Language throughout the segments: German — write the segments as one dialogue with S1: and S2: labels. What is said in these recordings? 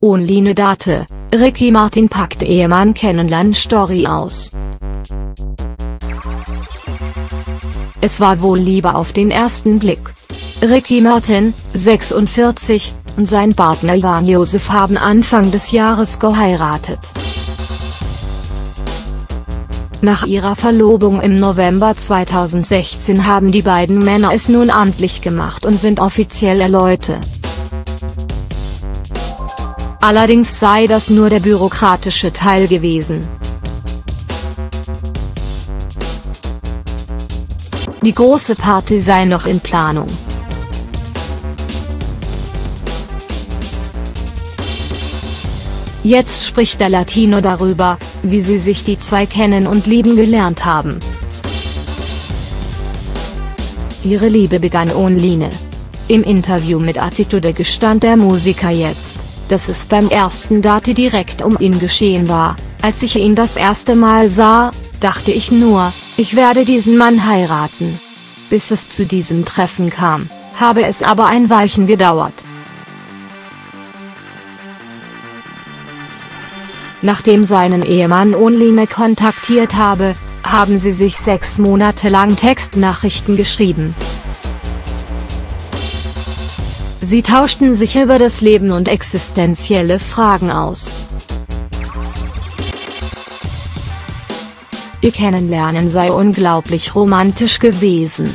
S1: Online Date, Ricky Martin packt Ehemann Kennenlern-Story aus. Es war wohl Liebe auf den ersten Blick. Ricky Martin, 46, und sein Partner Jan Josef haben Anfang des Jahres geheiratet. Nach ihrer Verlobung im November 2016 haben die beiden Männer es nun amtlich gemacht und sind offizielle Leute. Allerdings sei das nur der bürokratische Teil gewesen. Die große Party sei noch in Planung. Jetzt spricht der Latino darüber, wie sie sich die zwei kennen und lieben gelernt haben. Ihre Liebe begann online. Im Interview mit Attitude gestand der Musiker jetzt, dass es beim ersten Date direkt um ihn geschehen war. Als ich ihn das erste Mal sah, dachte ich nur, ich werde diesen Mann heiraten. Bis es zu diesem Treffen kam, habe es aber ein Weilchen gedauert. Nachdem seinen Ehemann Online kontaktiert habe, haben sie sich sechs Monate lang Textnachrichten geschrieben. Sie tauschten sich über das Leben und existenzielle Fragen aus. Ihr Kennenlernen sei unglaublich romantisch gewesen.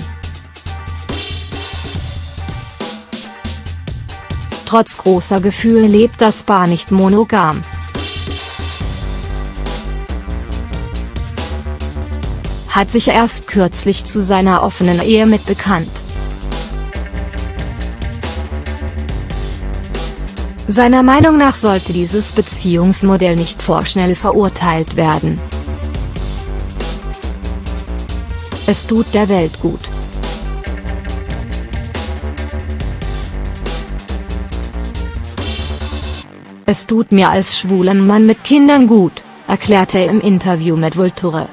S1: Trotz großer Gefühle lebt das Paar nicht monogam. Hat sich erst kürzlich zu seiner offenen Ehe mitbekannt. Seiner Meinung nach sollte dieses Beziehungsmodell nicht vorschnell verurteilt werden. Es tut der Welt gut. Es tut mir als schwulem Mann mit Kindern gut, erklärte er im Interview mit Vulture.